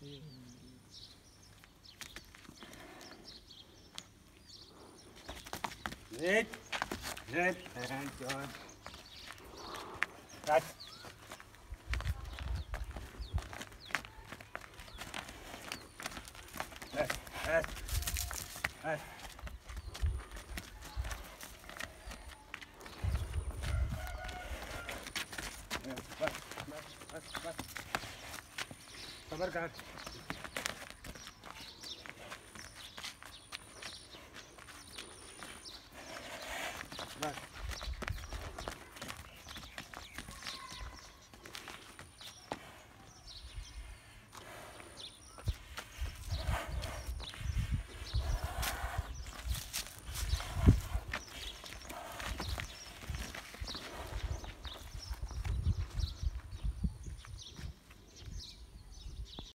see Good. Good. And good. Cut. Cut. Cut. Cut. Cut. Cut. Cut. Cut. कबर कहाँ बस।